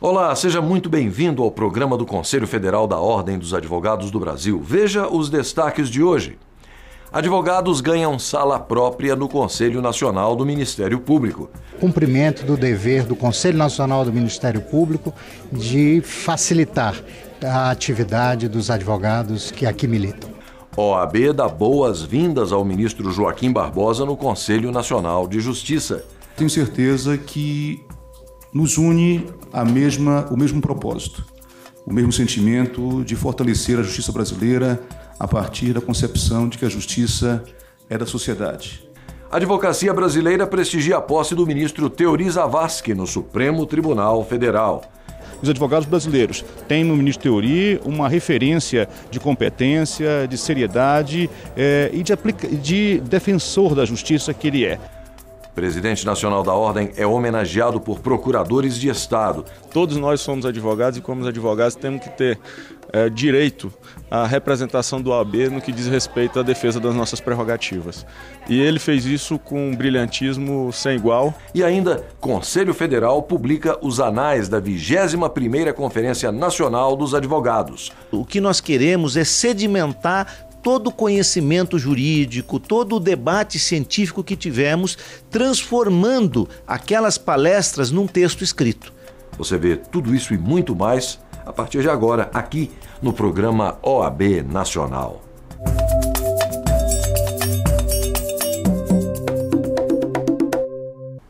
Olá, seja muito bem-vindo ao programa do Conselho Federal da Ordem dos Advogados do Brasil. Veja os destaques de hoje. Advogados ganham sala própria no Conselho Nacional do Ministério Público. Cumprimento do dever do Conselho Nacional do Ministério Público de facilitar a atividade dos advogados que aqui militam. OAB dá boas-vindas ao ministro Joaquim Barbosa no Conselho Nacional de Justiça. Tenho certeza que nos une a mesma, o mesmo propósito, o mesmo sentimento de fortalecer a justiça brasileira a partir da concepção de que a justiça é da sociedade. A advocacia brasileira prestigia a posse do ministro Teori Zavascki no Supremo Tribunal Federal. Os advogados brasileiros têm no ministro Teori uma referência de competência, de seriedade eh, e de, de defensor da justiça que ele é. Presidente nacional da Ordem é homenageado por procuradores de Estado. Todos nós somos advogados e, como advogados, temos que ter é, direito à representação do AB no que diz respeito à defesa das nossas prerrogativas. E ele fez isso com um brilhantismo sem igual. E ainda, Conselho Federal publica os anais da 21ª Conferência Nacional dos Advogados. O que nós queremos é sedimentar todo o conhecimento jurídico, todo o debate científico que tivemos, transformando aquelas palestras num texto escrito. Você vê tudo isso e muito mais a partir de agora, aqui no programa OAB Nacional.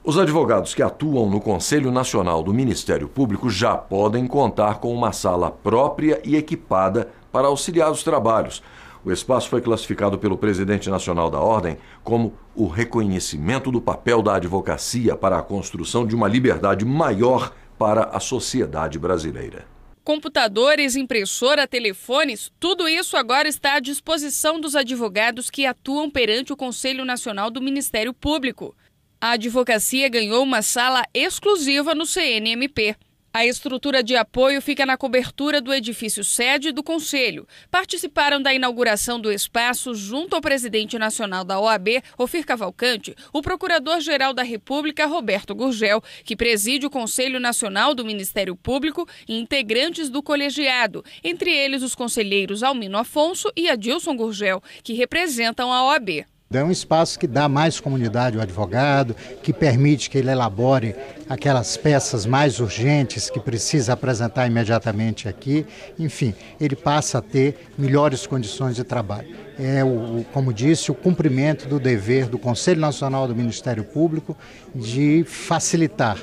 Os advogados que atuam no Conselho Nacional do Ministério Público já podem contar com uma sala própria e equipada para auxiliar os trabalhos o espaço foi classificado pelo presidente nacional da Ordem como o reconhecimento do papel da advocacia para a construção de uma liberdade maior para a sociedade brasileira. Computadores, impressora, telefones, tudo isso agora está à disposição dos advogados que atuam perante o Conselho Nacional do Ministério Público. A advocacia ganhou uma sala exclusiva no CNMP. A estrutura de apoio fica na cobertura do edifício sede do Conselho. Participaram da inauguração do espaço, junto ao presidente nacional da OAB, Ofir Cavalcante, o procurador-geral da República, Roberto Gurgel, que preside o Conselho Nacional do Ministério Público e integrantes do colegiado, entre eles os conselheiros Almino Afonso e Adilson Gurgel, que representam a OAB. É um espaço que dá mais comunidade ao advogado, que permite que ele elabore aquelas peças mais urgentes que precisa apresentar imediatamente aqui. Enfim, ele passa a ter melhores condições de trabalho. É, o, como disse, o cumprimento do dever do Conselho Nacional do Ministério Público de facilitar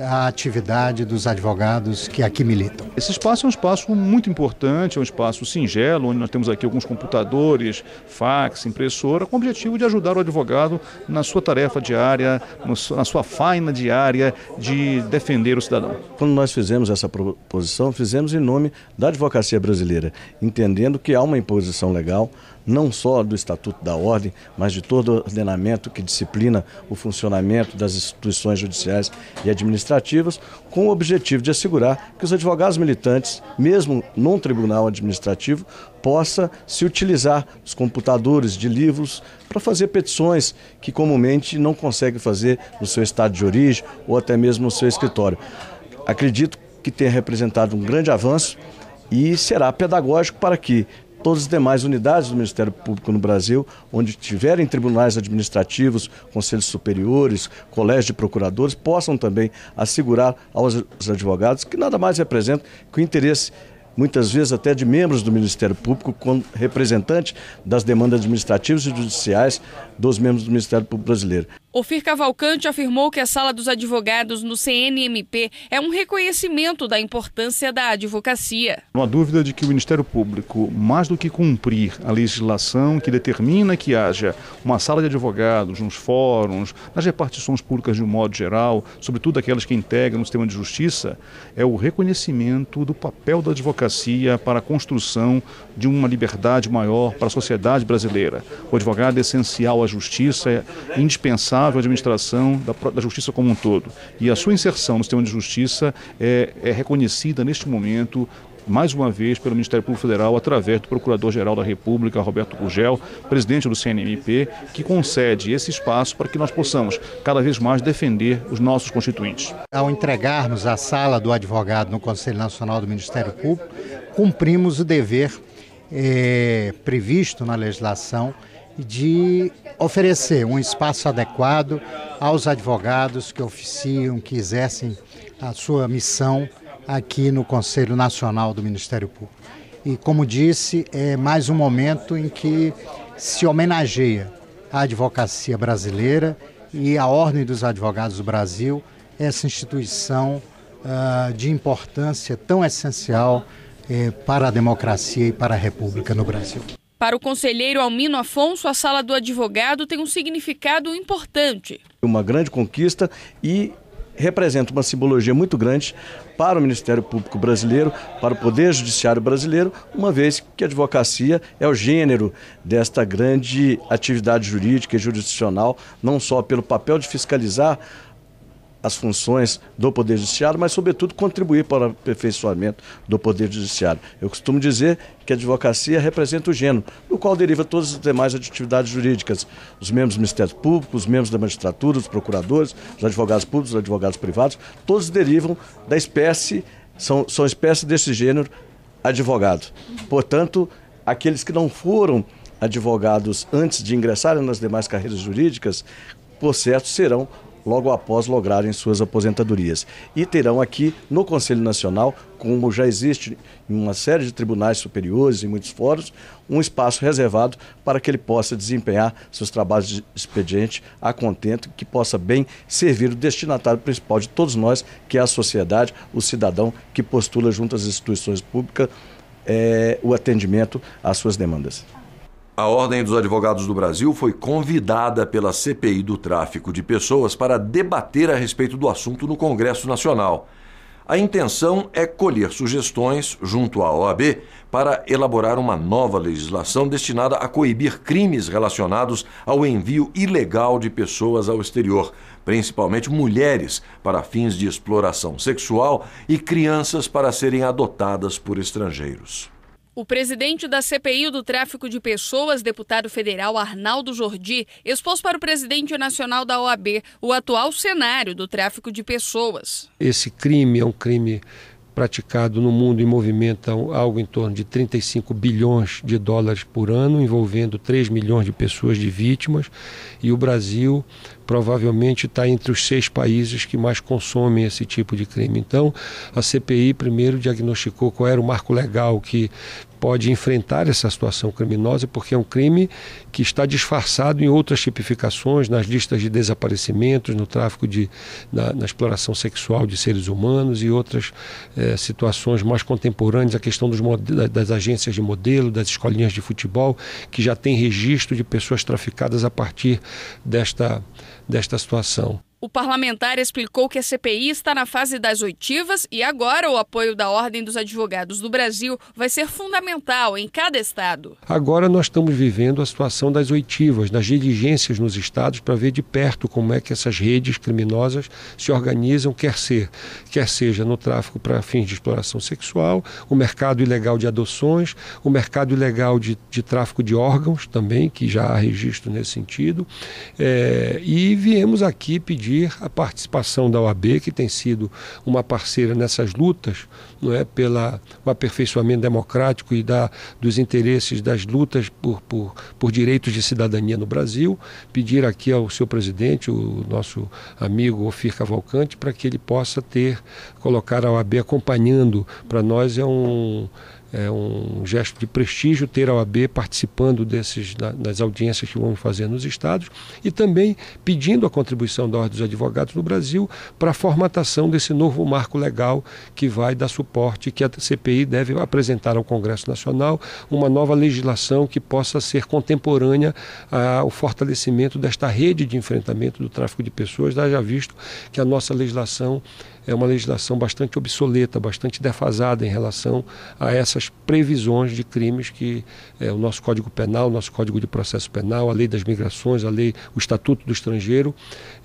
a atividade dos advogados que aqui militam. Esse espaço é um espaço muito importante, é um espaço singelo, onde nós temos aqui alguns computadores, fax, impressora, com o objetivo de ajudar o advogado na sua tarefa diária, na sua faina diária de defender o cidadão. Quando nós fizemos essa proposição, fizemos em nome da advocacia brasileira, entendendo que há uma imposição legal não só do Estatuto da Ordem, mas de todo o ordenamento que disciplina o funcionamento das instituições judiciais e administrativas, com o objetivo de assegurar que os advogados militantes, mesmo num tribunal administrativo, possa se utilizar dos computadores, de livros, para fazer petições que comumente não consegue fazer no seu estado de origem ou até mesmo no seu escritório. Acredito que tenha representado um grande avanço e será pedagógico para que todas as demais unidades do Ministério Público no Brasil, onde tiverem tribunais administrativos, conselhos superiores, colégios de procuradores, possam também assegurar aos advogados que nada mais representam que o interesse muitas vezes até de membros do Ministério Público, como representante das demandas administrativas e judiciais dos membros do Ministério Público Brasileiro. Ofir Cavalcante afirmou que a Sala dos Advogados no CNMP é um reconhecimento da importância da advocacia. Não há dúvida de que o Ministério Público, mais do que cumprir a legislação que determina que haja uma sala de advogados, nos fóruns, nas repartições públicas de um modo geral, sobretudo aquelas que integram o sistema de justiça, é o reconhecimento do papel da advocacia para a construção de uma liberdade maior para a sociedade brasileira. O advogado é essencial à justiça, é indispensável a administração da, da, justiça como um todo. E a sua inserção no sistema de justiça é, é reconhecida neste momento mais uma vez, pelo Ministério Público Federal, através do Procurador-Geral da República, Roberto Gurgel, presidente do CNMP, que concede esse espaço para que nós possamos cada vez mais defender os nossos constituintes. Ao entregarmos a sala do advogado no Conselho Nacional do Ministério Público, cumprimos o dever é, previsto na legislação de oferecer um espaço adequado aos advogados que oficiam, que exercem a sua missão aqui no Conselho Nacional do Ministério Público. E, como disse, é mais um momento em que se homenageia a advocacia brasileira e a Ordem dos Advogados do Brasil, essa instituição uh, de importância tão essencial eh, para a democracia e para a República no Brasil. Para o conselheiro Almino Afonso, a sala do advogado tem um significado importante. Uma grande conquista e representa uma simbologia muito grande para o Ministério Público Brasileiro, para o Poder Judiciário Brasileiro, uma vez que a advocacia é o gênero desta grande atividade jurídica e jurisdicional, não só pelo papel de fiscalizar as funções do Poder Judiciário, mas, sobretudo, contribuir para o aperfeiçoamento do Poder Judiciário. Eu costumo dizer que a advocacia representa o gênero, do qual deriva todas as demais atividades jurídicas. Os membros do Ministério Público, os membros da magistratura, os procuradores, os advogados públicos, os advogados privados, todos derivam da espécie, são, são espécie desse gênero advogado. Portanto, aqueles que não foram advogados antes de ingressarem nas demais carreiras jurídicas, por certo, serão logo após lograrem suas aposentadorias. E terão aqui no Conselho Nacional, como já existe em uma série de tribunais superiores e muitos fóruns, um espaço reservado para que ele possa desempenhar seus trabalhos de expediente a contento, que possa bem servir o destinatário principal de todos nós, que é a sociedade, o cidadão que postula junto às instituições públicas é, o atendimento às suas demandas. A Ordem dos Advogados do Brasil foi convidada pela CPI do tráfico de pessoas para debater a respeito do assunto no Congresso Nacional. A intenção é colher sugestões junto à OAB para elaborar uma nova legislação destinada a coibir crimes relacionados ao envio ilegal de pessoas ao exterior, principalmente mulheres para fins de exploração sexual e crianças para serem adotadas por estrangeiros. O presidente da CPI do tráfico de pessoas, deputado federal Arnaldo Jordi, expôs para o presidente nacional da OAB o atual cenário do tráfico de pessoas. Esse crime é um crime praticado no mundo e movimenta algo em torno de 35 bilhões de dólares por ano, envolvendo 3 milhões de pessoas de vítimas, e o Brasil provavelmente está entre os seis países que mais consomem esse tipo de crime. Então, a CPI primeiro diagnosticou qual era o marco legal que pode enfrentar essa situação criminosa, porque é um crime que está disfarçado em outras tipificações, nas listas de desaparecimentos, no tráfico de, na, na exploração sexual de seres humanos e outras eh, situações mais contemporâneas, a questão dos, das agências de modelo, das escolinhas de futebol, que já tem registro de pessoas traficadas a partir desta, desta situação. O parlamentar explicou que a CPI está na fase das oitivas e agora o apoio da Ordem dos Advogados do Brasil vai ser fundamental em cada estado. Agora nós estamos vivendo a situação das oitivas, das diligências nos estados para ver de perto como é que essas redes criminosas se organizam, quer ser, quer seja no tráfico para fins de exploração sexual, o mercado ilegal de adoções, o mercado ilegal de, de tráfico de órgãos também, que já há registro nesse sentido. É, e viemos aqui pedir a participação da OAB, que tem sido uma parceira nessas lutas, não é, pela o aperfeiçoamento democrático e da, dos interesses das lutas por, por, por direitos de cidadania no Brasil, pedir aqui ao seu presidente, o nosso amigo Ofir Cavalcante, para que ele possa ter, colocar a OAB acompanhando. Para nós é um é um gesto de prestígio ter a OAB participando desses, das audiências que vamos fazer nos estados e também pedindo a contribuição da Ordem dos Advogados no Brasil para a formatação desse novo marco legal que vai dar suporte, que a CPI deve apresentar ao Congresso Nacional uma nova legislação que possa ser contemporânea ao fortalecimento desta rede de enfrentamento do tráfico de pessoas, já visto que a nossa legislação é uma legislação bastante obsoleta, bastante defasada em relação a essas previsões de crimes que é, o nosso Código Penal, o nosso Código de Processo Penal, a Lei das Migrações, a Lei, o Estatuto do Estrangeiro,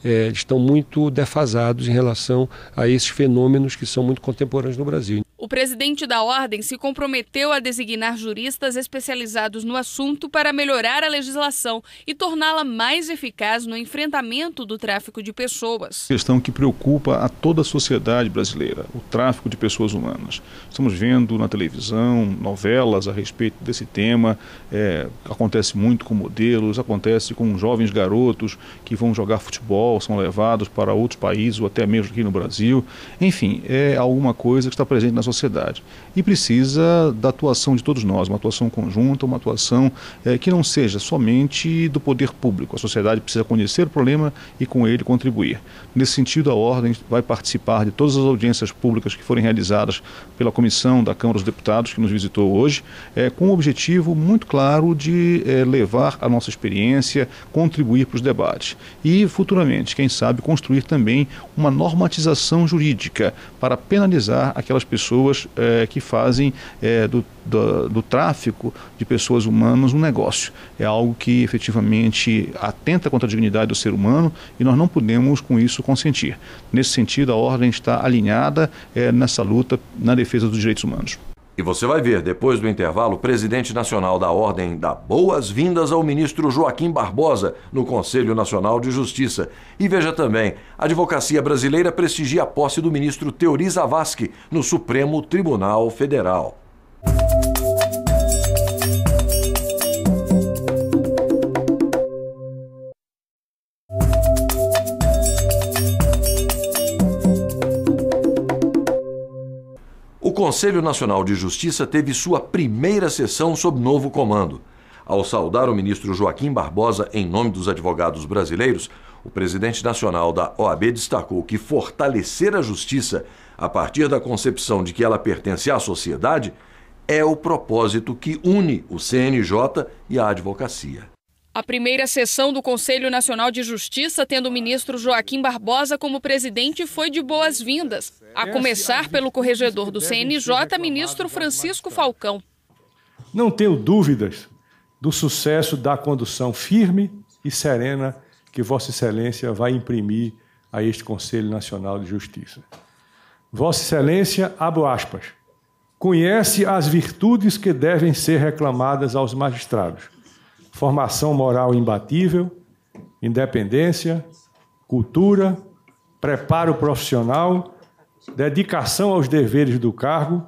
é, estão muito defasados em relação a esses fenômenos que são muito contemporâneos no Brasil. O presidente da ordem se comprometeu a designar juristas especializados no assunto para melhorar a legislação e torná-la mais eficaz no enfrentamento do tráfico de pessoas. Questão que preocupa a toda a sociedade brasileira, o tráfico de pessoas humanas. Estamos vendo na televisão novelas a respeito desse tema, é, acontece muito com modelos, acontece com jovens garotos que vão jogar futebol, são levados para outros países ou até mesmo aqui no Brasil. Enfim, é alguma coisa que está presente na sociedade. E precisa da atuação de todos nós, uma atuação conjunta, uma atuação é, que não seja somente do poder público. A sociedade precisa conhecer o problema e com ele contribuir. Nesse sentido, a Ordem vai participar de todas as audiências públicas que forem realizadas pela Comissão da Câmara dos Deputados, que nos visitou hoje, é, com o objetivo muito claro de é, levar a nossa experiência, contribuir para os debates. E, futuramente, quem sabe, construir também uma normatização jurídica para penalizar aquelas pessoas pessoas é, que fazem é, do, do, do, tráfico de pessoas humanas um negócio. É algo que efetivamente atenta contra a dignidade do ser humano e nós não podemos com isso consentir. Nesse sentido, a ordem está alinhada é, nessa luta na defesa dos direitos humanos. E você vai ver, depois do intervalo, o presidente nacional da Ordem dá boas-vindas ao ministro Joaquim Barbosa no Conselho Nacional de Justiça. E veja também, a advocacia brasileira prestigia a posse do ministro Teori Zavascki no Supremo Tribunal Federal. Conselho Nacional de Justiça teve sua primeira sessão sob novo comando. Ao saudar o ministro Joaquim Barbosa em nome dos advogados brasileiros, o presidente nacional da OAB destacou que fortalecer a justiça a partir da concepção de que ela pertence à sociedade é o propósito que une o CNJ e a advocacia. A primeira sessão do Conselho Nacional de Justiça, tendo o ministro Joaquim Barbosa como presidente, foi de boas-vindas, a começar pelo corregedor do CNJ, ministro Francisco Falcão. Não tenho dúvidas do sucesso da condução firme e serena que Vossa Excelência vai imprimir a este Conselho Nacional de Justiça. Vossa Excelência, abro aspas, conhece as virtudes que devem ser reclamadas aos magistrados formação moral imbatível, independência, cultura, preparo profissional, dedicação aos deveres do cargo,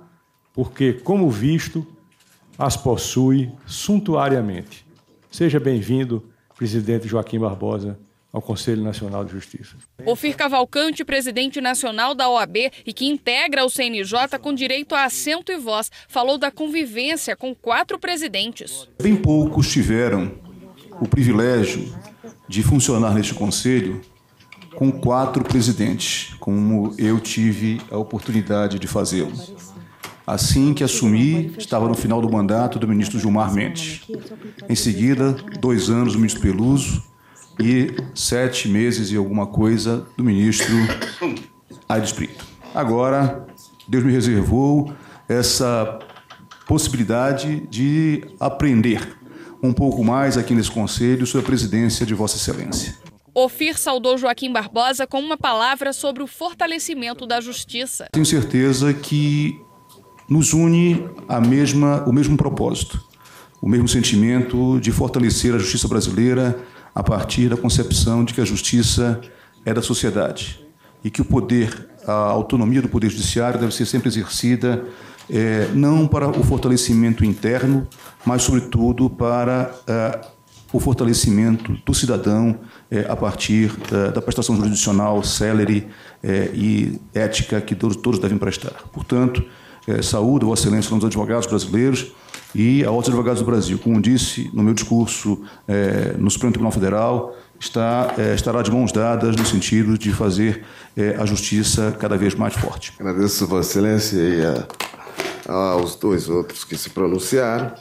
porque, como visto, as possui suntuariamente. Seja bem-vindo, presidente Joaquim Barbosa, ao Conselho Nacional de Justiça. Ofir Cavalcante, presidente nacional da OAB e que integra o CNJ com direito a assento e voz, falou da convivência com quatro presidentes. Bem poucos tiveram o privilégio de funcionar neste conselho com quatro presidentes, como eu tive a oportunidade de fazê-lo. Assim que assumi, estava no final do mandato do ministro Gilmar Mendes. Em seguida, dois anos do ministro Peluso, e sete meses e alguma coisa do ministro Aires Brito. Agora, Deus me reservou essa possibilidade de aprender um pouco mais aqui nesse conselho sobre a presidência de Vossa Excelência. Ofir saudou Joaquim Barbosa com uma palavra sobre o fortalecimento da justiça. Tenho certeza que nos une a mesma, o mesmo propósito, o mesmo sentimento de fortalecer a justiça brasileira a partir da concepção de que a justiça é da sociedade e que o poder, a autonomia do Poder Judiciário deve ser sempre exercida é, não para o fortalecimento interno, mas, sobretudo, para é, o fortalecimento do cidadão é, a partir da, da, prestação jurisdicional célere é, e ética que todos, todos devem prestar. Portanto, é, saúdo Vossa Excelência dos advogados brasileiros e a outros advogados do Brasil. Como disse no meu discurso é, no Supremo Tribunal Federal, está, é, estará de mãos dadas no sentido de fazer é, a justiça cada vez mais forte. Agradeço Vossa Excelência e a, aos dois outros que se pronunciaram,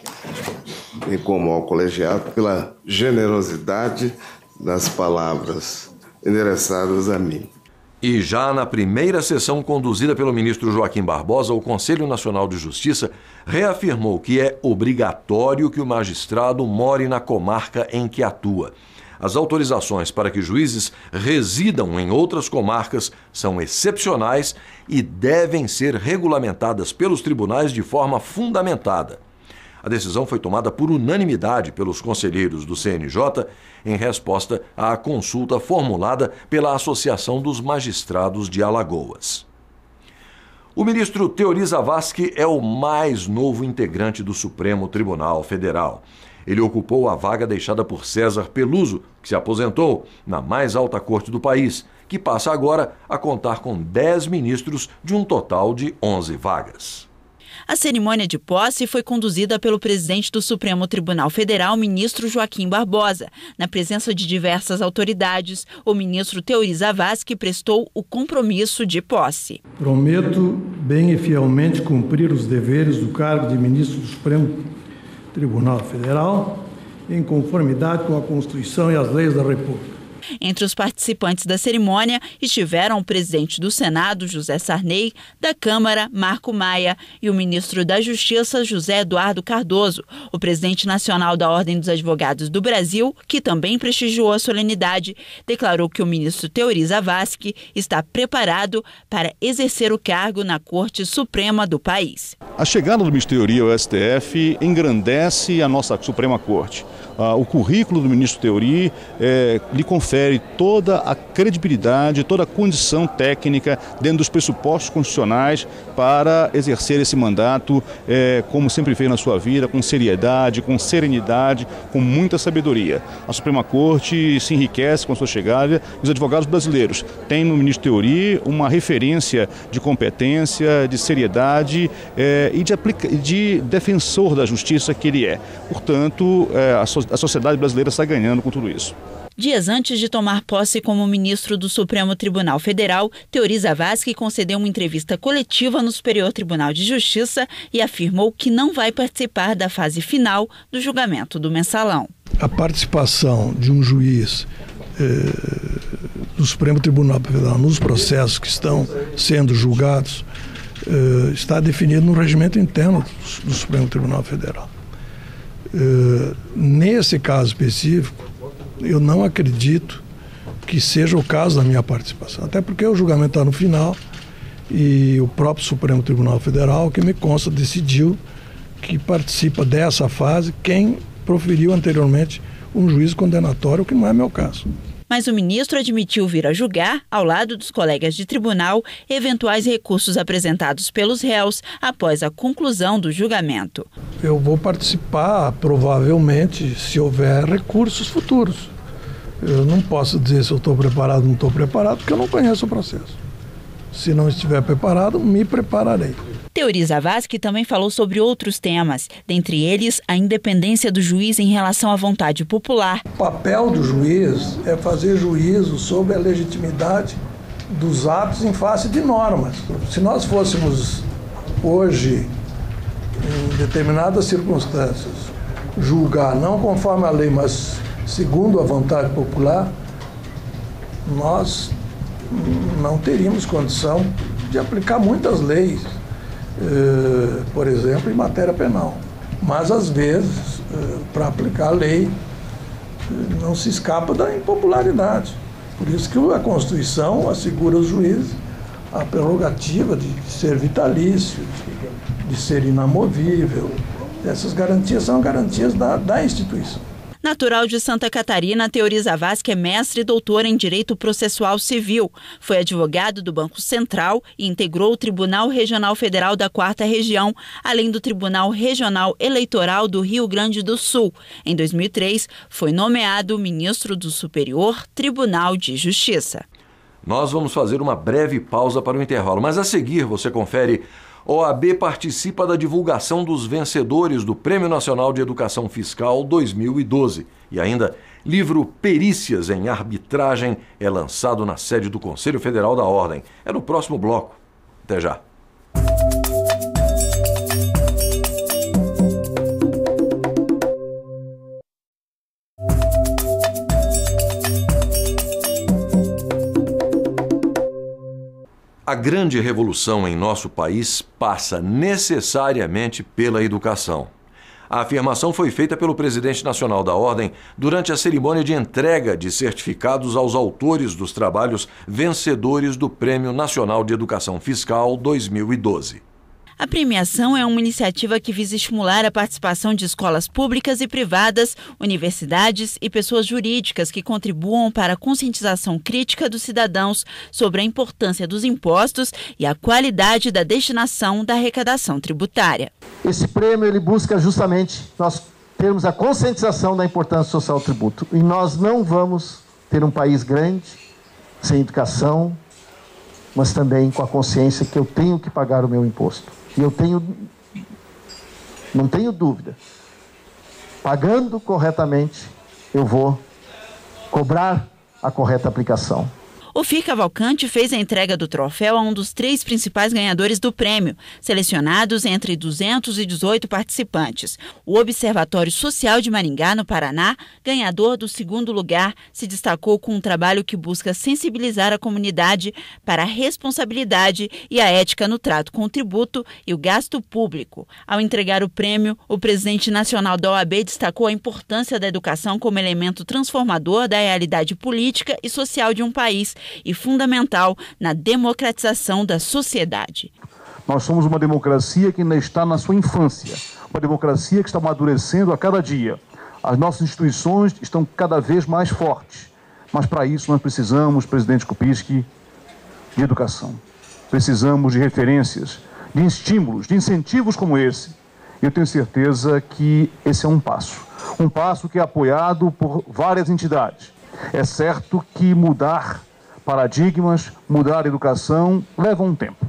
e como ao colegiado, pela generosidade das palavras endereçadas a mim. E já na primeira sessão conduzida pelo ministro Joaquim Barbosa, o Conselho Nacional de Justiça reafirmou que é obrigatório que o magistrado more na comarca em que atua. As autorizações para que juízes residam em outras comarcas são excepcionais e devem ser regulamentadas pelos tribunais de forma fundamentada. A decisão foi tomada por unanimidade pelos conselheiros do CNJ em resposta à consulta formulada pela Associação dos Magistrados de Alagoas. O ministro Teori Zavascki é o mais novo integrante do Supremo Tribunal Federal. Ele ocupou a vaga deixada por César Peluso, que se aposentou na mais alta corte do país, que passa agora a contar com 10 ministros de um total de 11 vagas. A cerimônia de posse foi conduzida pelo presidente do Supremo Tribunal Federal, ministro Joaquim Barbosa. Na presença de diversas autoridades, o ministro Teori Zavascki prestou o compromisso de posse. Prometo bem e fielmente cumprir os deveres do cargo de ministro do Supremo Tribunal Federal, em conformidade com a Constituição e as leis da República. Entre os participantes da cerimônia estiveram o presidente do Senado, José Sarney, da Câmara, Marco Maia, e o ministro da Justiça, José Eduardo Cardoso, o presidente nacional da Ordem dos Advogados do Brasil, que também prestigiou a solenidade, declarou que o ministro Teori Zavascki está preparado para exercer o cargo na Corte Suprema do país. A chegada do ministro Teori ao STF engrandece a nossa Suprema Corte. Ah, o currículo do ministro Teori é, lhe confere toda a credibilidade, toda a condição técnica dentro dos pressupostos constitucionais para exercer esse mandato, é, como sempre fez na sua vida, com seriedade, com serenidade, com muita sabedoria. A Suprema Corte se enriquece com a sua chegada e os advogados brasileiros têm no ministro Teori uma referência de competência, de seriedade é, e de, de, defensor da justiça que ele é. Portanto, a a sociedade brasileira está ganhando com tudo isso. Dias antes de tomar posse como ministro do Supremo Tribunal Federal, Teori Zavascki concedeu uma entrevista coletiva no Superior Tribunal de Justiça e afirmou que não vai participar da fase final do julgamento do mensalão. A participação de um juiz eh, do Supremo Tribunal Federal nos processos que estão sendo julgados eh, está definido no regimento interno do Supremo Tribunal Federal. Eh, nesse caso específico, eu não acredito que seja o caso da minha participação. Até porque o julgamento está no final e o próprio Supremo Tribunal Federal, que me consta, decidiu que participa dessa fase quem proferiu anteriormente um juízo condenatório, que não é meu caso mas o ministro admitiu vir a julgar, ao lado dos colegas de tribunal, eventuais recursos apresentados pelos réus após a conclusão do julgamento. Eu vou participar, provavelmente, se houver recursos futuros. Eu não posso dizer se eu estou preparado ou não estou preparado, porque eu não conheço o processo. Se não estiver preparado, me prepararei. Teori Zavascki também falou sobre outros temas, dentre eles a independência do juiz em relação à vontade popular. O papel do juiz é fazer juízo sobre a legitimidade dos atos em face de normas. Se nós fôssemos hoje, em determinadas circunstâncias, julgar não conforme a lei, mas segundo a vontade popular, nós não teríamos condição de aplicar muitas leis eh, por exemplo, em matéria penal. Mas, às vezes, eh, para aplicar a lei, eh, não se escapa da impopularidade. Por isso que a Constituição assegura aos juízes a prerrogativa de ser vitalício, de, ser inamovível. Essas garantias são garantias da, da instituição. Natural de Santa Catarina, Teori Zavascki é mestre e doutor em Direito Processual Civil. Foi advogado do Banco Central e integrou o Tribunal Regional Federal da Quarta Região, além do Tribunal Regional Eleitoral do Rio Grande do Sul. Em 2003, foi nomeado ministro do Superior Tribunal de Justiça. Nós vamos fazer uma breve pausa para o intervalo, mas a seguir você confere OAB participa da divulgação dos vencedores do Prêmio Nacional de Educação Fiscal 2012. E ainda, livro Perícias em Arbitragem é lançado na sede do Conselho Federal da Ordem. É no próximo bloco. Até já. A grande revolução em nosso país passa necessariamente pela educação. A afirmação foi feita pelo presidente nacional da Ordem durante a cerimônia de entrega de certificados aos autores dos trabalhos vencedores do Prêmio Nacional de Educação Fiscal 2012. A premiação é uma iniciativa que visa estimular a participação de escolas públicas e privadas, universidades e pessoas jurídicas que contribuam para a conscientização crítica dos cidadãos sobre a importância dos impostos e a qualidade da destinação da arrecadação tributária. Esse prêmio ele busca justamente nós termos a conscientização da importância social do tributo. E nós não vamos ter um país grande sem educação, mas também com a consciência que eu tenho que pagar o meu imposto. E eu tenho, não tenho dúvida, pagando corretamente, eu vou cobrar a correta aplicação. O FIR Cavalcante fez a entrega do troféu a um dos três principais ganhadores do prêmio, selecionados entre 218 participantes. O Observatório Social de Maringá, no Paraná, ganhador do segundo lugar, se destacou com um trabalho que busca sensibilizar a comunidade para a responsabilidade e a ética no trato com o tributo e o gasto público. Ao entregar o prêmio, o presidente nacional da OAB destacou a importância da educação como elemento transformador da realidade política e social de um país e fundamental na democratização da sociedade. Nós somos uma democracia que ainda está na sua infância, uma democracia que está amadurecendo a cada dia. As nossas instituições estão cada vez mais fortes, mas para isso nós precisamos, presidente Kupiski, de educação. Precisamos de referências, de estímulos, de incentivos como esse. Eu tenho certeza que esse é um passo. Um passo que é apoiado por várias entidades. É certo que mudar paradigmas, mudar a educação, leva um tempo.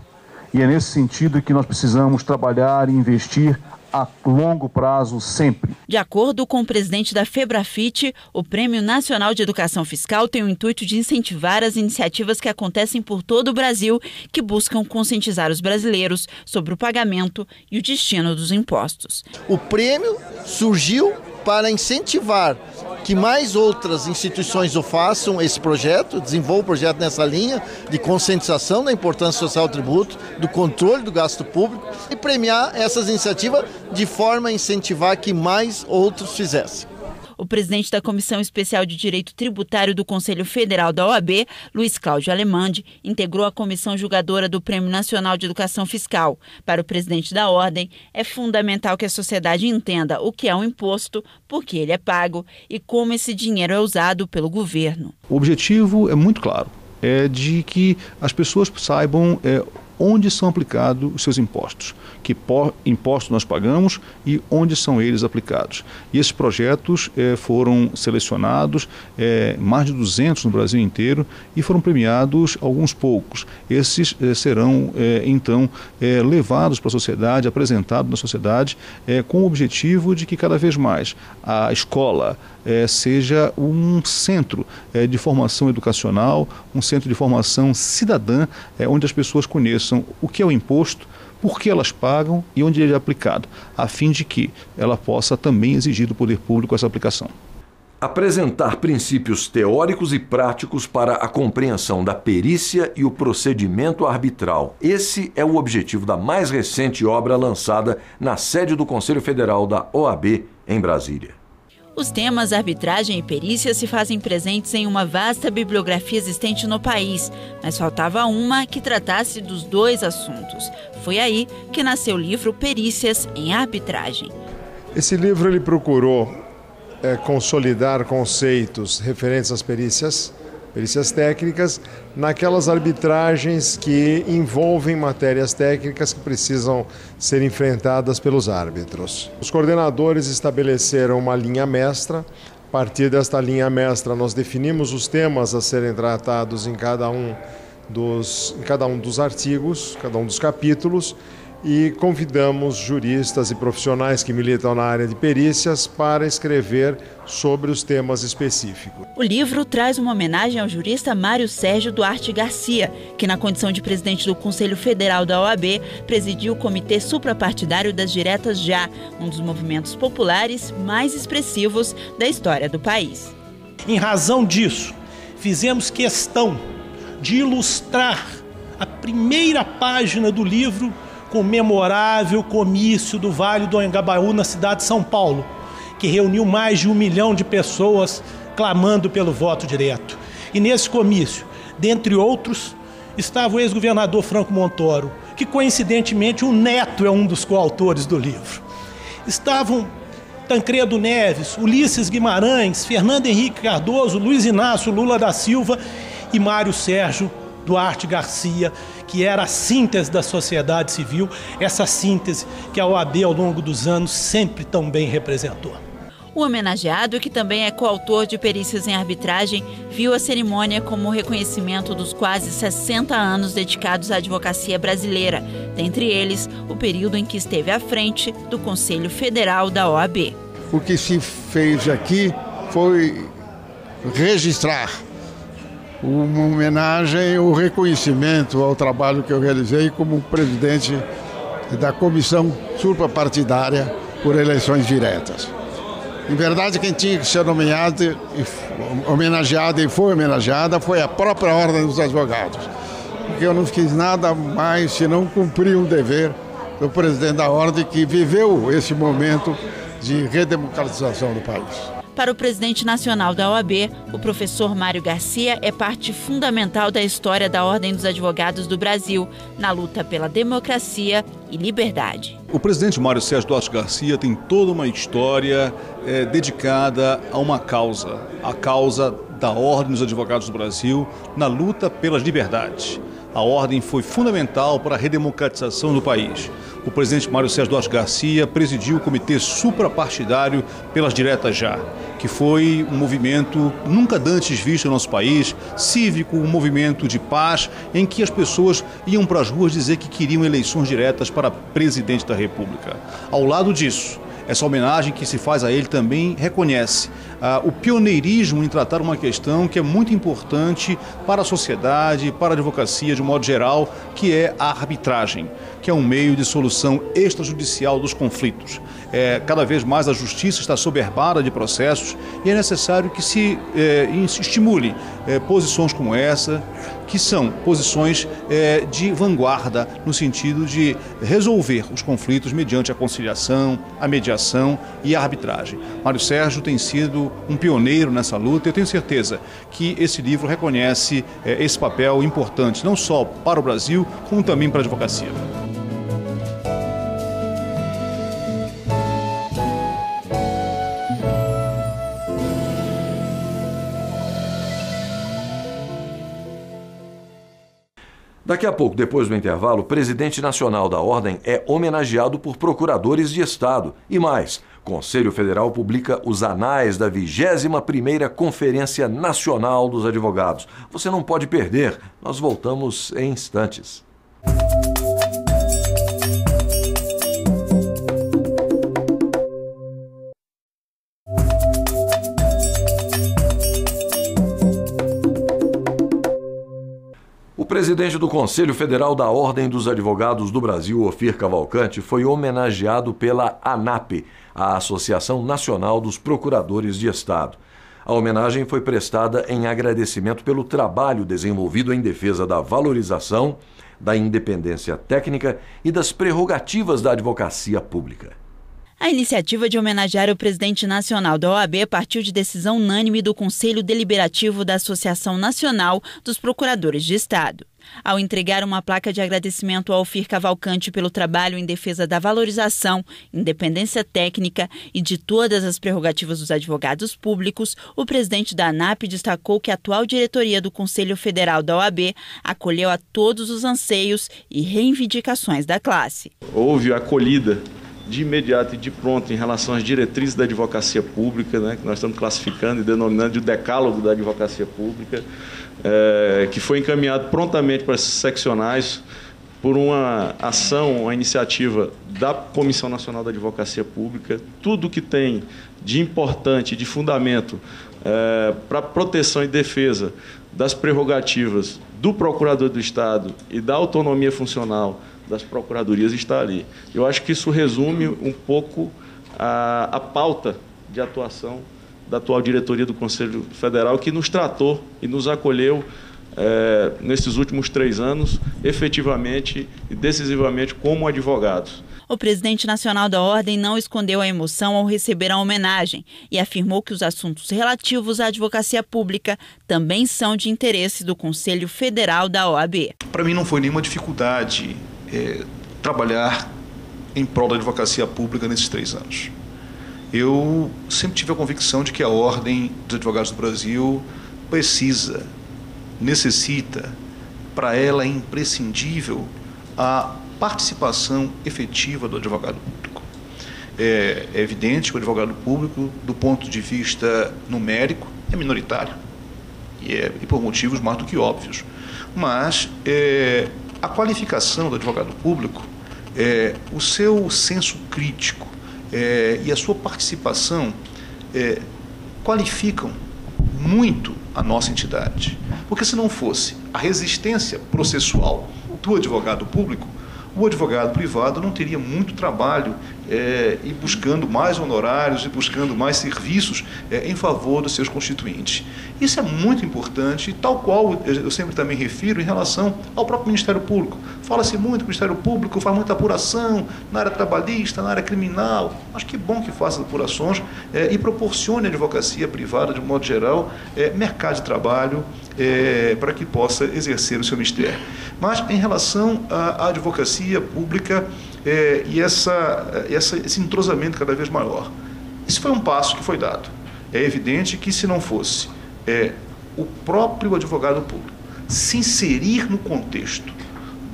E é nesse sentido que nós precisamos trabalhar e investir a longo prazo sempre. De acordo com o presidente da Febrafit, o Prêmio Nacional de Educação Fiscal tem o intuito de incentivar as iniciativas que acontecem por todo o Brasil que buscam conscientizar os brasileiros sobre o pagamento e o destino dos impostos. O prêmio surgiu para incentivar que mais outras instituições o façam esse projeto, desenvolvam o projeto nessa linha de conscientização da importância social do tributo, do controle do gasto público e premiar essas iniciativas de forma a incentivar que mais outros fizessem. O presidente da Comissão Especial de Direito Tributário do Conselho Federal da OAB, Luiz Cláudio Alemande, integrou a comissão julgadora do Prêmio Nacional de Educação Fiscal. Para o presidente da Ordem, é fundamental que a sociedade entenda o que é um imposto, por que ele é pago e como esse dinheiro é usado pelo governo. O objetivo é muito claro: é de que as pessoas saibam. É, onde são aplicados os seus impostos, que impostos nós pagamos e onde são eles aplicados. E esses projetos eh, foram selecionados, eh, mais de 200 no Brasil inteiro, e foram premiados alguns poucos. Esses eh, serão, então, levados para a sociedade, apresentados na sociedade, com o objetivo de que cada vez mais a escola, seja um centro de formação educacional, um centro de formação cidadã, onde as pessoas conheçam o que é o imposto, por que elas pagam e onde ele é aplicado, a fim de que ela possa também exigir do poder público essa aplicação. Apresentar princípios teóricos e práticos para a compreensão da perícia e o procedimento arbitral. Esse é o objetivo da mais recente obra lançada na sede do Conselho Federal da OAB, em Brasília. Os temas arbitragem e perícia se fazem presentes em uma vasta bibliografia existente no país, mas faltava uma que tratasse dos dois assuntos. Foi aí que nasceu o livro Perícias em Arbitragem. Esse livro ele procurou é, consolidar conceitos referentes às perícias perícias técnicas, naquelas arbitragens que envolvem matérias técnicas que precisam ser enfrentadas pelos árbitros. Os coordenadores estabeleceram uma linha mestra. A partir desta linha mestra, nós definimos os temas a serem tratados em cada um dos, em cada um dos artigos, cada um dos capítulos, e convidamos juristas e profissionais que militam na área de perícias para escrever sobre os temas específicos. O livro traz uma homenagem ao jurista Mário Sérgio Duarte Garcia, que, na condição de presidente do Conselho Federal da OAB, presidiu o Comitê Suprapartidário das Diretas Já, um dos movimentos populares mais expressivos da história do país. Em razão disso, fizemos questão de ilustrar a primeira página do livro com o memorável comício do Vale do Angabaú na cidade de São Paulo, que reuniu mais de um milhão de pessoas clamando pelo voto direto. E nesse comício, dentre outros, estava o ex-governador Franco Montoro, que coincidentemente o neto é um dos coautores do livro. Estavam Tancredo Neves, Ulisses Guimarães, Fernando Henrique Cardoso, Luiz Inácio Lula da Silva e Mário Sérgio Duarte Garcia, que era a síntese da sociedade civil, essa síntese que a OAB ao longo dos anos sempre tão bem representou. O homenageado, que também é coautor de Perícias em Arbitragem, viu a cerimônia como reconhecimento dos quase 60 anos dedicados à advocacia brasileira, dentre eles o período em que esteve à frente do Conselho Federal da OAB. O que se fez aqui foi registrar uma homenagem, o um reconhecimento ao trabalho que eu realizei como presidente da comissão suprapartidária por eleições diretas. Em verdade, quem tinha que ser nomeado, e foi homenageada foi a própria Ordem dos Advogados. Porque eu não fiz nada mais senão cumprir um dever do presidente da Ordem que viveu esse momento de redemocratização do país. Para o presidente nacional da OAB, o professor Mário Garcia é parte fundamental da história da Ordem dos Advogados do Brasil na luta pela democracia e liberdade. O presidente Mário Sérgio Duarte Garcia tem toda uma história é, dedicada a uma causa, a causa da Ordem dos Advogados do Brasil na luta pelas liberdades. A ordem foi fundamental para a redemocratização do país. O presidente Mário Sérgio Duarte Garcia presidiu o Comitê Suprapartidário pelas Diretas Já, que foi um movimento nunca antes visto no nosso país, cívico, um movimento de paz, em que as pessoas iam para as ruas dizer que queriam eleições diretas para presidente da República. Ao lado disso, essa homenagem que se faz a ele também reconhece ah, o pioneirismo em tratar uma questão que é muito importante para a sociedade, para a advocacia de um modo geral, que é a arbitragem, que é um meio de solução extrajudicial dos conflitos. É, cada vez mais a justiça está soberbada de processos e é necessário que se é, estimule é, posições como essa, que são posições é, de vanguarda no sentido de resolver os conflitos mediante a conciliação, a mediação e a arbitragem. Mário Sérgio tem sido um pioneiro nessa luta eu tenho certeza que esse livro reconhece é, esse papel importante, não só para o Brasil, como também para a advocacia. Daqui a pouco, depois do intervalo, o presidente nacional da Ordem é homenageado por procuradores de Estado. E mais, Conselho Federal publica os anais da 21ª Conferência Nacional dos Advogados. Você não pode perder. Nós voltamos em instantes. Presidente do Conselho Federal da Ordem dos Advogados do Brasil, Ofir Cavalcante, foi homenageado pela ANAP, a Associação Nacional dos Procuradores de Estado. A homenagem foi prestada em agradecimento pelo trabalho desenvolvido em defesa da valorização, da independência técnica e das prerrogativas da advocacia pública. A iniciativa de homenagear o presidente nacional da OAB partiu de decisão unânime do Conselho Deliberativo da Associação Nacional dos Procuradores de Estado. Ao entregar uma placa de agradecimento ao FIR Cavalcante pelo trabalho em defesa da valorização, independência técnica e de todas as prerrogativas dos advogados públicos, o presidente da ANAP destacou que a atual diretoria do Conselho Federal da OAB acolheu a todos os anseios e reivindicações da classe. Houve acolhida de imediato e de pronto em relação às diretrizes da advocacia pública, né, que nós estamos classificando e denominando de decálogo da advocacia pública, é, que foi encaminhado prontamente para esses seccionais por uma ação, uma iniciativa da Comissão Nacional da Advocacia Pública, tudo que tem de importante, de fundamento é, para proteção e defesa das prerrogativas do Procurador do Estado e da autonomia funcional das procuradorias está ali. Eu acho que isso resume um pouco a, a pauta de atuação da atual diretoria do Conselho Federal, que nos tratou e nos acolheu é, nesses últimos três anos, efetivamente e decisivamente como advogados. O presidente nacional da Ordem não escondeu a emoção ao receber a homenagem e afirmou que os assuntos relativos à advocacia pública também são de interesse do Conselho Federal da OAB. Para mim não foi nenhuma dificuldade é, trabalhar em prol da advocacia pública nesses três anos. Eu sempre tive a convicção de que a Ordem dos Advogados do Brasil precisa, necessita, para ela é imprescindível a participação efetiva do advogado público. É, é evidente que o advogado público, do ponto de vista numérico, é minoritário, e, é, e por motivos mais do que óbvios. Mas é, a qualificação do advogado público, é, o seu senso crítico é, e a sua participação é, qualificam muito a nossa entidade. Porque se não fosse a resistência processual do advogado público, o advogado privado não teria muito trabalho é, e buscando mais honorários e buscando mais serviços é, em favor dos seus constituintes. Isso é muito importante, tal qual eu sempre também refiro em relação ao próprio Ministério Público. Fala-se muito que o Ministério Público faz muita apuração na área trabalhista, na área criminal. Acho que é bom que faça apurações é, e proporcione à advocacia privada, de um modo geral, é, mercado de trabalho é, para que possa exercer o seu ministério. Mas em relação à, advocacia pública, e essa, essa, esse entrosamento cada vez maior. Isso foi um passo que foi dado. É evidente que se não fosse o próprio advogado público se inserir no contexto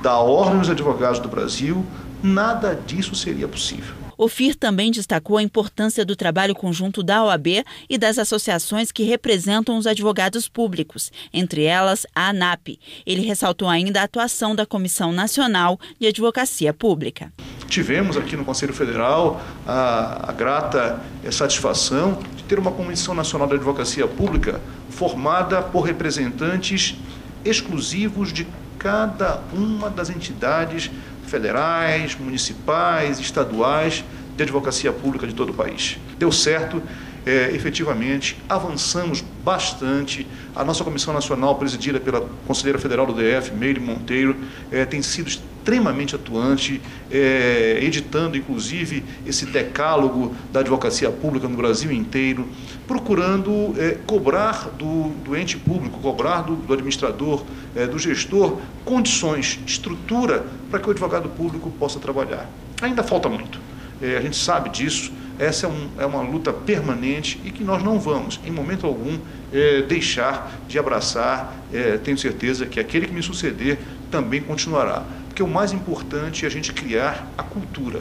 da Ordem dos Advogados do Brasil, nada disso seria possível. O FIR também destacou a importância do trabalho conjunto da OAB e das associações que representam os advogados públicos, entre elas a ANAP. Ele ressaltou ainda a atuação da Comissão Nacional de Advocacia Pública. Tivemos aqui no Conselho Federal a, a grata satisfação de ter uma Comissão Nacional de Advocacia Pública formada por representantes exclusivos de cada uma das entidades federais, municipais, estaduais de advocacia pública de todo o país. Deu certo, é, efetivamente, avançamos bastante. A nossa Comissão Nacional, presidida pela Conselheira Federal do DF, Meire Monteiro, é, tem sido extremamente atuante, é, editando inclusive esse decálogo da advocacia pública no Brasil inteiro, procurando é, cobrar do, do, ente público, cobrar do, do administrador, é, do gestor, condições, estrutura para que o advogado público possa trabalhar. Ainda falta muito, é, a gente sabe disso. Essa é, um, é, uma luta permanente e que nós não vamos, em momento algum, é, deixar de abraçar. É, tenho certeza que aquele que me suceder também continuará. Porque o mais importante é a gente criar a cultura.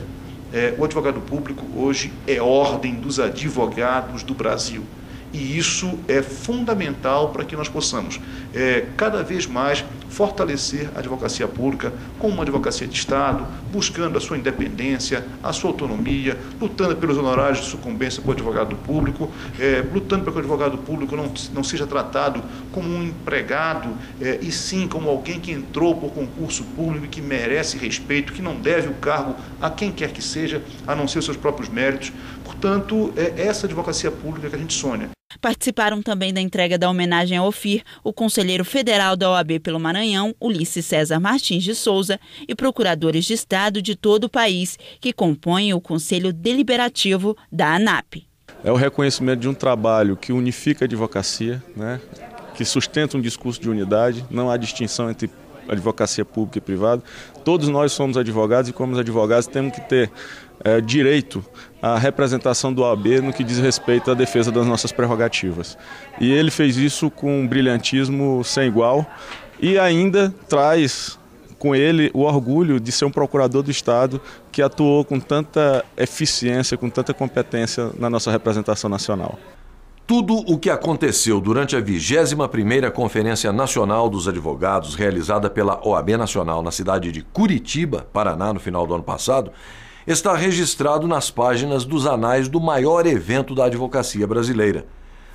É, o advogado público hoje é ordem dos advogados do Brasil. E isso é fundamental para que nós possamos é, cada vez mais fortalecer a advocacia pública como uma advocacia de Estado, buscando a sua independência, a sua autonomia, lutando pelos honorários de sucumbência para o advogado público, é, lutando para que o advogado público não, não seja tratado como um empregado, é, e sim como alguém que entrou por concurso público e que merece respeito, que não deve o cargo a quem quer que seja, a não ser os seus próprios méritos. Portanto, é essa advocacia pública que a gente sonha. Participaram também da entrega da homenagem ao OFIR o conselheiro federal da OAB pelo Maranhão, Ulisses César Martins de Souza, e procuradores de Estado de todo o país, que compõem o Conselho Deliberativo da ANAP. É o reconhecimento de um trabalho que unifica a advocacia, né, que sustenta um discurso de unidade, não há distinção entre advocacia pública e privada. Todos nós somos advogados e, como advogados, temos que ter é, direito à representação do OAB no que diz respeito à defesa das nossas prerrogativas. E ele fez isso com um brilhantismo sem igual e ainda traz com ele o orgulho de ser um procurador do Estado que atuou com tanta eficiência, com tanta competência na nossa representação nacional. Tudo o que aconteceu durante a 21ª Conferência Nacional dos Advogados, realizada pela OAB Nacional na cidade de Curitiba, Paraná, no final do ano passado, está registrado nas páginas dos anais do maior evento da advocacia brasileira.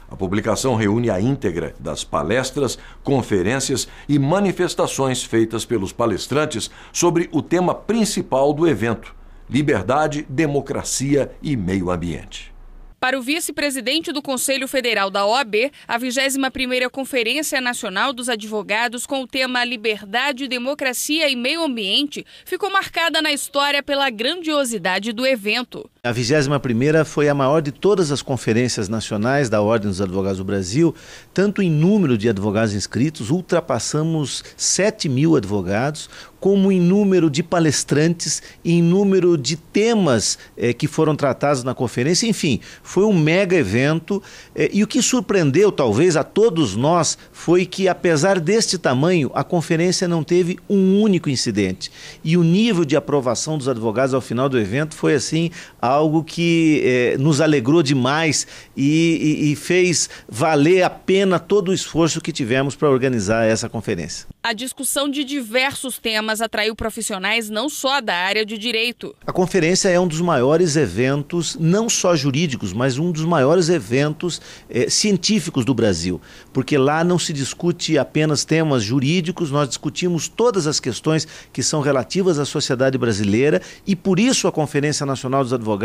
A publicação reúne a íntegra das palestras, conferências e manifestações feitas pelos palestrantes sobre o tema principal do evento: liberdade, democracia e meio ambiente. Para o vice-presidente do Conselho Federal da OAB, a 21ª Conferência Nacional dos Advogados com o tema Liberdade, Democracia e Meio Ambiente ficou marcada na história pela grandiosidade do evento. A 21ª foi a maior de todas as conferências nacionais da Ordem dos Advogados do Brasil, tanto em número de advogados inscritos, ultrapassamos 7 mil advogados, como em número de palestrantes, em número de temas eh, que foram tratados na conferência, enfim, foi um mega evento. Eh, e o que surpreendeu, talvez, a todos nós foi que, apesar deste tamanho, a conferência não teve um único incidente. E o nível de aprovação dos advogados ao final do evento foi, assim, algo que eh, nos alegrou demais e, e, e fez valer a pena todo o esforço que tivemos para organizar essa conferência. A discussão de diversos temas atraiu profissionais não só da área de direito. A conferência é um dos maiores eventos, não só jurídicos, mas um dos maiores eventos eh, científicos do Brasil, porque lá não se discute apenas temas jurídicos, nós discutimos todas as questões que são relativas à sociedade brasileira e por isso a Conferência Nacional dos Advogados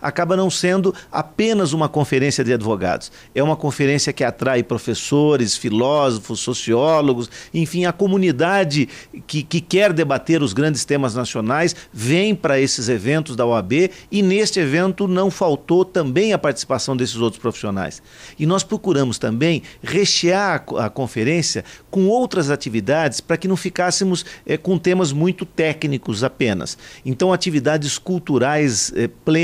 acaba não sendo apenas uma conferência de advogados. É uma conferência que atrai professores, filósofos, sociólogos, enfim, a comunidade que, que quer debater os grandes temas nacionais vem para esses eventos da OAB e neste evento não faltou também a participação desses outros profissionais. E nós procuramos também rechear a, conferência com outras atividades para que não ficássemos é, com temas muito técnicos apenas. Então, atividades culturais é, plenas,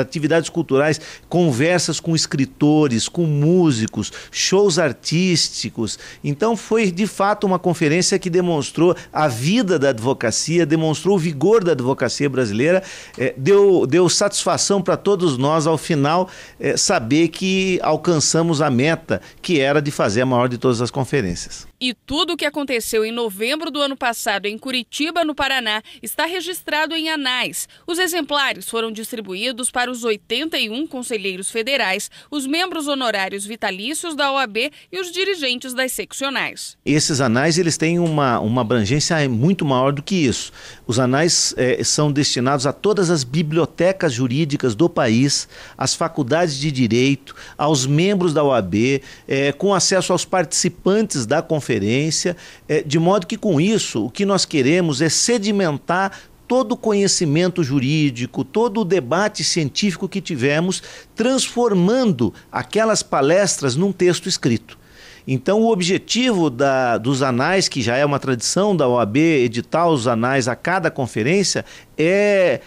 atividades culturais, conversas com escritores, com músicos, shows artísticos. Então, foi de fato uma conferência conferência que demonstrou a vida da advocacia, demonstrou o vigor da advocacia brasileira, é, deu, deu satisfação para todos nós, ao final, é, saber que alcançamos a meta, que era de fazer a maior de todas as conferências. E tudo o que aconteceu em novembro do ano passado em Curitiba, no Paraná, está registrado em anais. Os exemplares foram distribuídos para os 81 conselheiros federais, os membros honorários vitalícios da OAB e os dirigentes das seccionais. Esses anais eles têm uma, uma abrangência muito maior do que isso. Os anais eh, são destinados a todas as bibliotecas jurídicas do país, às faculdades de direito, aos membros da OAB, eh, com acesso aos participantes da conferência conferência, é, de modo que com isso o que nós queremos é sedimentar todo o conhecimento jurídico, todo o debate científico que tivemos, transformando aquelas palestras num texto escrito. Então, o objetivo da, dos anais, que já é uma tradição da OAB editar os anais a cada conferência, é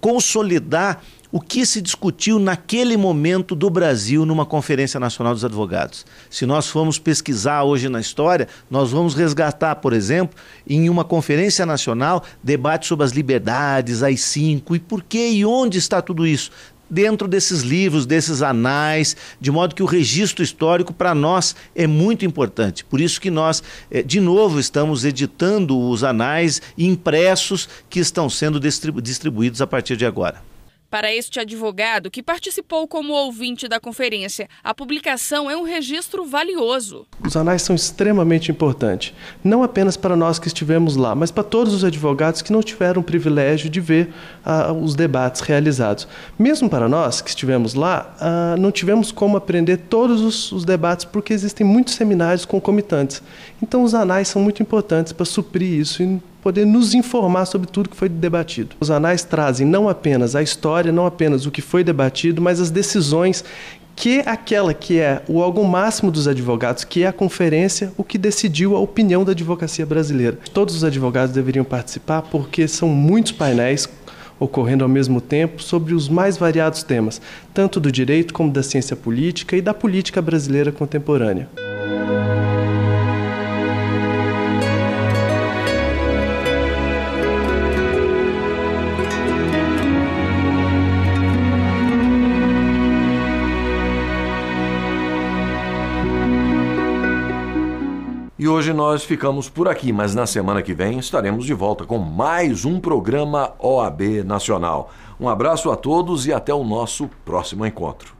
consolidar o que se discutiu naquele momento do Brasil numa Conferência Nacional dos Advogados. Se nós formos pesquisar hoje na história, nós vamos resgatar, por exemplo, em uma Conferência Nacional, debate sobre as liberdades, as cinco, e por que e onde está tudo isso? dentro desses livros, desses anais, de modo que o registro histórico para nós é muito importante. Por isso que nós, eh, de novo, estamos editando os anais impressos que estão sendo distribuídos a partir de agora. Para este advogado, que participou como ouvinte da conferência, a publicação é um registro valioso. Os anais são extremamente importantes, não apenas para nós que estivemos lá, mas para todos os advogados que não tiveram o privilégio de ver uh, os debates realizados. Mesmo para nós que estivemos lá, uh, não tivemos como aprender todos os, os debates, porque existem muitos seminários concomitantes. Então, os anais são muito importantes para suprir isso e poder nos informar sobre tudo que foi debatido. Os anais trazem não apenas a história, não apenas o que foi debatido, mas as decisões que aquela que é o órgão máximo dos advogados, que é a conferência, o que decidiu a opinião da advocacia brasileira. Todos os advogados deveriam participar porque são muitos painéis ocorrendo ao mesmo tempo sobre os mais variados temas, tanto do direito como da ciência política e da política brasileira contemporânea. Hoje nós ficamos por aqui, mas na semana que vem estaremos de volta com mais um programa OAB Nacional. Um abraço a todos e até o nosso próximo encontro.